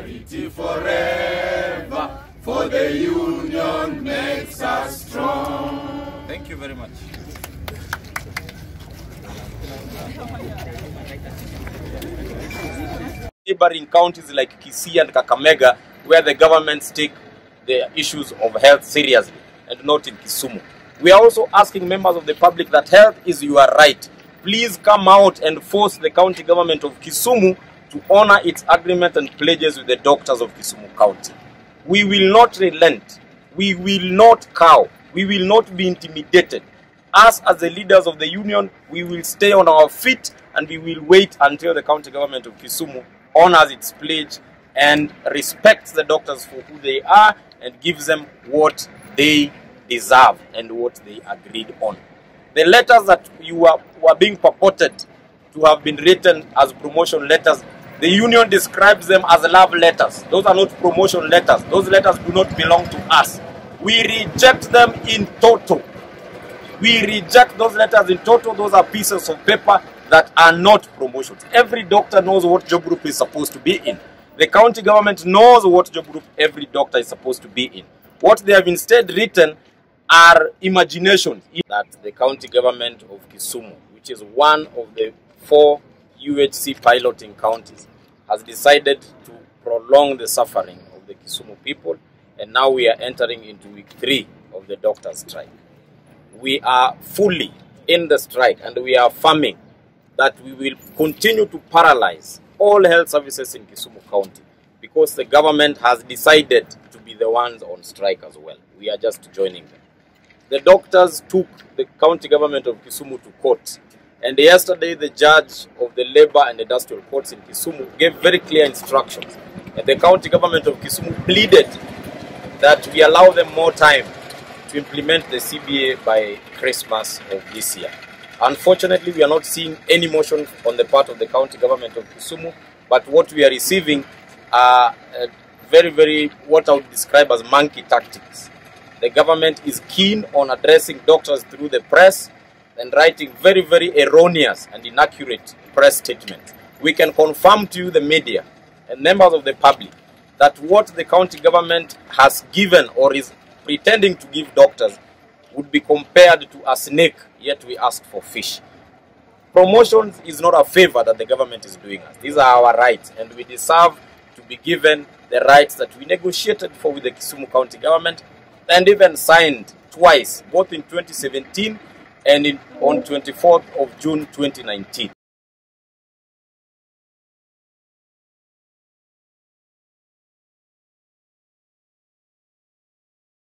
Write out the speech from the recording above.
Solidarity forever, for the union makes us strong. Thank you very much. Neighboring counties like Kisii and Kakamega, where the governments take the issues of health seriously, and not in Kisumu. We are also asking members of the public that health is your right. Please come out and force the county government of Kisumu to honor its agreement and pledges with the doctors of Kisumu County. We will not relent. We will not cow. We will not be intimidated. Us, as the leaders of the union, we will stay on our feet and we will wait until the county government of Kisumu honors its pledge and respects the doctors for who they are and gives them what they deserve and what they agreed on. The letters that you are, were being purported to have been written as promotion letters, the union describes them as love letters. Those are not promotion letters. Those letters do not belong to us. We reject them in total. We reject those letters in total. Those are pieces of paper that are not promotions. Every doctor knows what job group is supposed to be in. The county government knows what job group every doctor is supposed to be in. What they have instead written are imaginations that the county government of Kisumu, which is one of the four UHC piloting counties, has decided to prolong the suffering of the Kisumu people, and now we are entering into week three of the doctor's strike. We are fully in the strike, and we are affirming that we will continue to paralyze all health services in Kisumu County because the government has decided to be the ones on strike as well. We are just joining them. The doctors took the county government of Kisumu to court. And yesterday, the judge of the labor and industrial courts in Kisumu gave very clear instructions. And the county government of Kisumu pleaded that we allow them more time to implement the CBA by Christmas of this year. Unfortunately, we are not seeing any motion on the part of the county government of Kisumu, but what we are receiving are uh, very, very, what I would describe as monkey tactics. The government is keen on addressing doctors through the press and writing very, very erroneous and inaccurate press statements. We can confirm to you, the media and members of the public, that what the county government has given or is pretending to give doctors would be compared to a snake, yet we ask for fish. Promotion is not a favor that the government is doing us. These are our rights, and we deserve to be given the rights that we negotiated for with the Kisumu County government and even signed twice, both in 2017 and on 24th of June 2019.